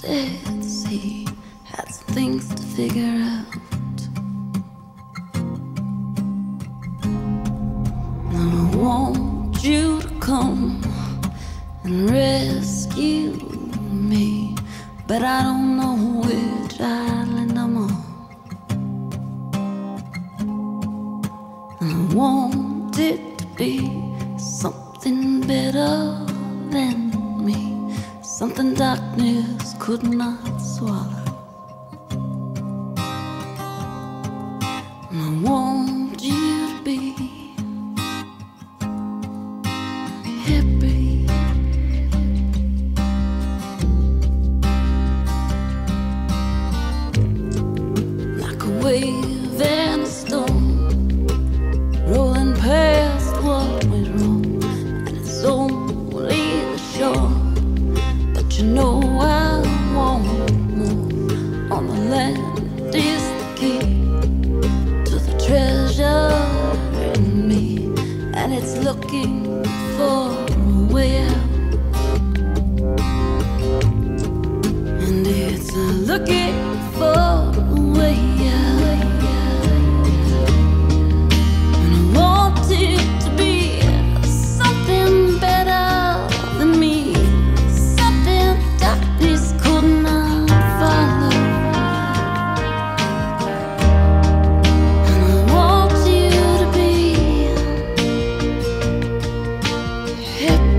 stay he had some things to figure out. Now I want you to come and rescue me, but I don't know which island I'm on. And I want it to be something better than something darkness could not swallow. Looking for. Hip